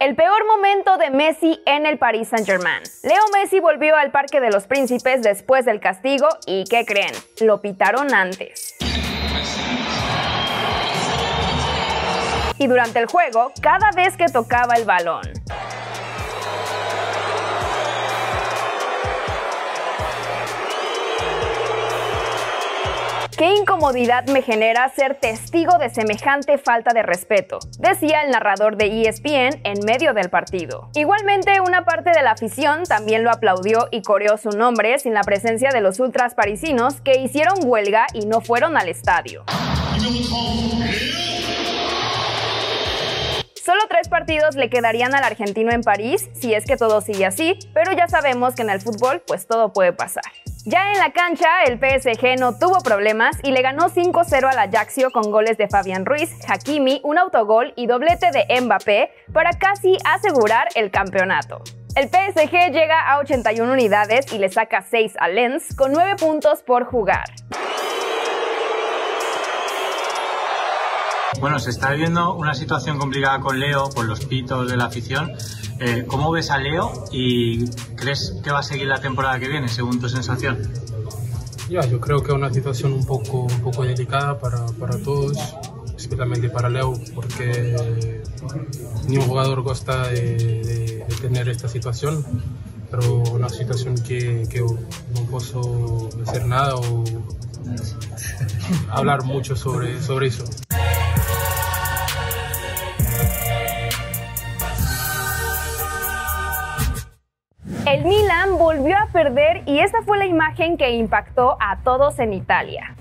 El peor momento de Messi en el Paris Saint-Germain. Leo Messi volvió al Parque de los Príncipes después del castigo y ¿qué creen? Lo pitaron antes. Y durante el juego, cada vez que tocaba el balón, Qué incomodidad me genera ser testigo de semejante falta de respeto, decía el narrador de ESPN en medio del partido. Igualmente, una parte de la afición también lo aplaudió y coreó su nombre sin la presencia de los ultras parisinos que hicieron huelga y no fueron al estadio. Solo tres partidos le quedarían al argentino en París, si es que todo sigue así, pero ya sabemos que en el fútbol pues todo puede pasar. Ya en la cancha, el PSG no tuvo problemas y le ganó 5-0 al Ajaxio con goles de Fabián Ruiz, Hakimi, un autogol y doblete de Mbappé para casi asegurar el campeonato. El PSG llega a 81 unidades y le saca 6 a Lens con 9 puntos por jugar. Bueno, se está viviendo una situación complicada con Leo por los pitos de la afición. Eh, ¿Cómo ves a Leo y crees que va a seguir la temporada que viene, según tu sensación? Ya, yo creo que es una situación un poco, un poco delicada para, para todos, especialmente para Leo, porque ningún jugador gusta de, tener esta situación, pero una situación que, que no puedo hacer nada o hablar mucho sobre, sobre eso. Milan volvió a perder y esta fue la imagen que impactó a todos en Italia.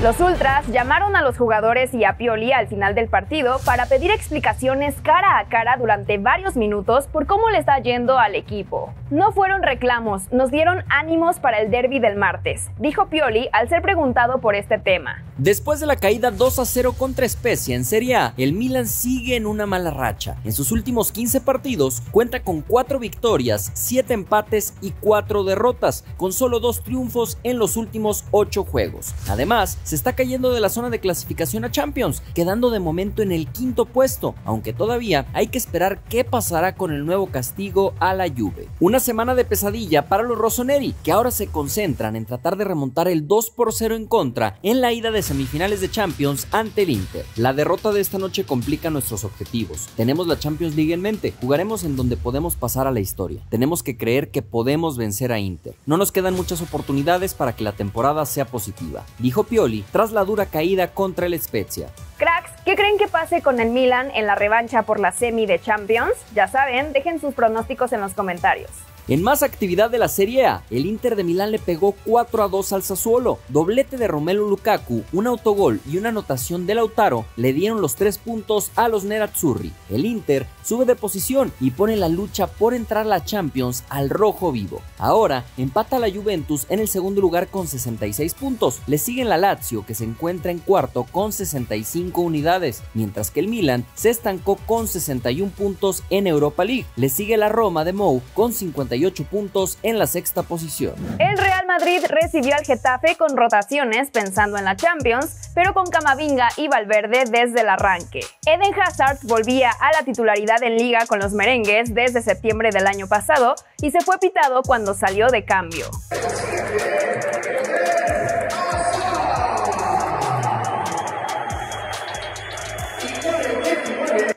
Los Ultras llamaron a los jugadores y a Pioli al final del partido para pedir explicaciones cara a cara durante varios minutos por cómo le está yendo al equipo. No fueron reclamos, nos dieron ánimos para el derby del martes, dijo Pioli al ser preguntado por este tema. Después de la caída 2 a 0 contra Spezia en Serie A, el Milan sigue en una mala racha. En sus últimos 15 partidos cuenta con 4 victorias, 7 empates y 4 derrotas, con solo 2 triunfos en los últimos 8 juegos. Además, se está cayendo de la zona de clasificación a Champions, quedando de momento en el quinto puesto, aunque todavía hay que esperar qué pasará con el nuevo castigo a la Juve. Una semana de pesadilla para los Rossoneri, que ahora se concentran en tratar de remontar el 2 por 0 en contra en la ida de semifinales de Champions ante el Inter. La derrota de esta noche complica nuestros objetivos. Tenemos la Champions League en mente, jugaremos en donde podemos pasar a la historia. Tenemos que creer que podemos vencer a Inter. No nos quedan muchas oportunidades para que la temporada sea positiva, dijo Pioli tras la dura caída contra el Spezia. Cracks, ¿qué creen que pase con el Milan en la revancha por la semi de Champions? Ya saben, dejen sus pronósticos en los comentarios. En más actividad de la Serie A, el Inter de Milán le pegó 4 a 2 al Sassuolo. Doblete de Romelu Lukaku, un autogol y una anotación de Lautaro le dieron los 3 puntos a los Nerazzurri. El Inter sube de posición y pone la lucha por entrar a la Champions al rojo vivo. Ahora empata la Juventus en el segundo lugar con 66 puntos. Le siguen la Lazio que se encuentra en cuarto con 65 unidades, mientras que el Milan se estancó con 61 puntos en Europa League. Le sigue la Roma de Mou con 51 puntos en la sexta posición. El Real Madrid recibió al Getafe con rotaciones pensando en la Champions, pero con Camavinga y Valverde desde el arranque. Eden Hazard volvía a la titularidad en liga con los merengues desde septiembre del año pasado y se fue pitado cuando salió de cambio.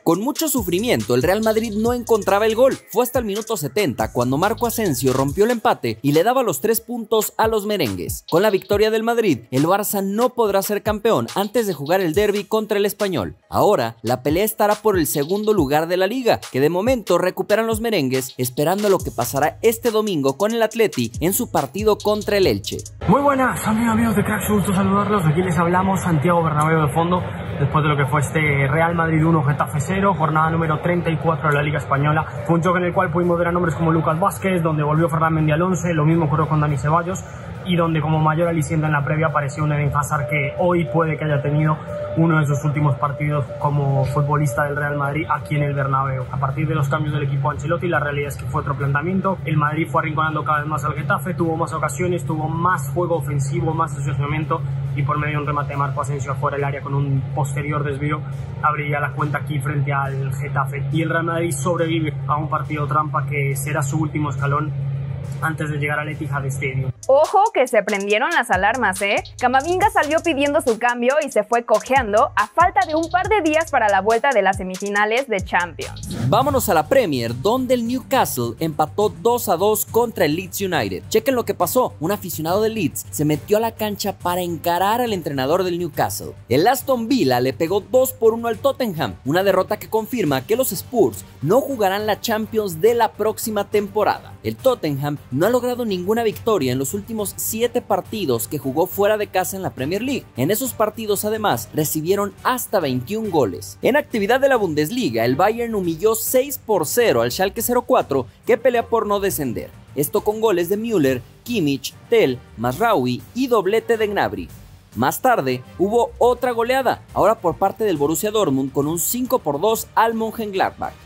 Con mucho sufrimiento, el Real Madrid no encontraba el gol. Fue hasta el minuto 70 cuando Marco Asensio rompió el empate y le daba los tres puntos a los merengues. Con la victoria del Madrid, el Barça no podrá ser campeón antes de jugar el derby contra el Español. Ahora, la pelea estará por el segundo lugar de la liga, que de momento recuperan los merengues, esperando lo que pasará este domingo con el Atleti en su partido contra el Elche. Muy buenas, amigos, amigos de Crack, gusto saludarlos. Aquí les hablamos Santiago Bernabéu de fondo, después de lo que fue este Real Madrid 1, Getafe 0 jornada número 34 de la Liga Española. Fue un choque en el cual pudimos ver a nombres como Lucas Vázquez, donde volvió Fernán Mendy al 11, lo mismo ocurrió con Dani Ceballos, y donde como mayor aliciente en la previa apareció un Eden Hazard que hoy puede que haya tenido uno de sus últimos partidos como futbolista del Real Madrid aquí en el Bernabéu. A partir de los cambios del equipo Ancelotti, la realidad es que fue otro planteamiento. El Madrid fue arrinconando cada vez más al Getafe, tuvo más ocasiones, tuvo más juego ofensivo, más asociamiento y por medio de un remate de Marco Asensio afuera del área con un posterior desvío abriría la cuenta aquí frente al Getafe. Y el Real Madrid sobrevive a un partido trampa que será su último escalón antes de llegar al Etihad Stadium. Ojo que se prendieron las alarmas, ¿eh? Camavinga salió pidiendo su cambio y se fue cojeando a falta de un par de días para la vuelta de las semifinales de Champions. Vámonos a la Premier, donde el Newcastle empató 2 a 2 contra el Leeds United. Chequen lo que pasó, un aficionado del Leeds se metió a la cancha para encarar al entrenador del Newcastle. El Aston Villa le pegó 2 por 1 al Tottenham, una derrota que confirma que los Spurs no jugarán la Champions de la próxima temporada. El Tottenham no ha logrado ninguna victoria en los últimos 7 partidos que jugó fuera de casa en la Premier League. En esos partidos además recibieron hasta 21 goles. En actividad de la Bundesliga, el Bayern humilló 6 por 0 al Schalke 04 que pelea por no descender. Esto con goles de Müller, Kimmich, Tell, Masraoui y doblete de Gnabry. Más tarde hubo otra goleada, ahora por parte del Borussia Dortmund con un 5 por 2 al Mönchengladbach.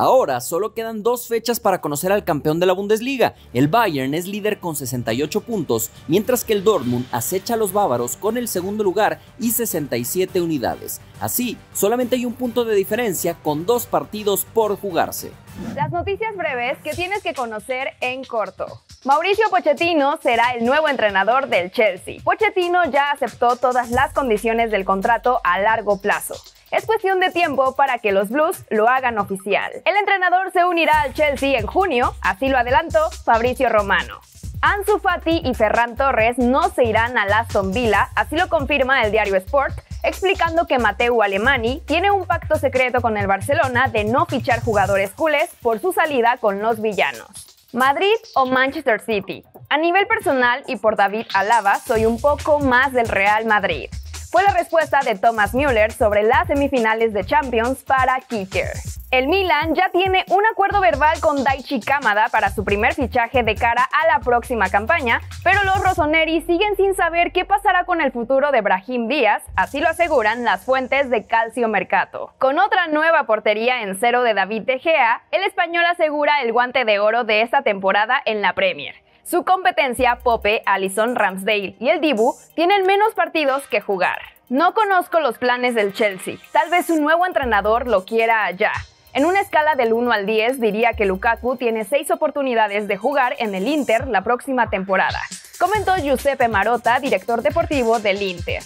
Ahora solo quedan dos fechas para conocer al campeón de la Bundesliga. El Bayern es líder con 68 puntos, mientras que el Dortmund acecha a los bávaros con el segundo lugar y 67 unidades. Así, solamente hay un punto de diferencia con dos partidos por jugarse. Las noticias breves que tienes que conocer en corto. Mauricio Pochettino será el nuevo entrenador del Chelsea. Pochettino ya aceptó todas las condiciones del contrato a largo plazo. Es cuestión de tiempo para que los Blues lo hagan oficial. El entrenador se unirá al Chelsea en junio, así lo adelantó Fabricio Romano. Ansu Fati y Ferran Torres no se irán a Aston Villa, así lo confirma el diario Sport, explicando que Mateu Alemani tiene un pacto secreto con el Barcelona de no fichar jugadores culés por su salida con los villanos. Madrid o Manchester City. A nivel personal y por David Alaba, soy un poco más del Real Madrid fue la respuesta de Thomas Müller sobre las semifinales de Champions para Kicker. El Milan ya tiene un acuerdo verbal con Daichi Kamada para su primer fichaje de cara a la próxima campaña, pero los rossoneri siguen sin saber qué pasará con el futuro de Brahim Díaz, así lo aseguran las fuentes de Calcio Mercato. Con otra nueva portería en cero de David De Gea, el español asegura el guante de oro de esta temporada en la Premier. Su competencia, Pope, Allison, Ramsdale y el Dibu, tienen menos partidos que jugar. No conozco los planes del Chelsea. Tal vez un nuevo entrenador lo quiera ya. En una escala del 1 al 10 diría que Lukaku tiene 6 oportunidades de jugar en el Inter la próxima temporada, comentó Giuseppe Marotta, director deportivo del Inter.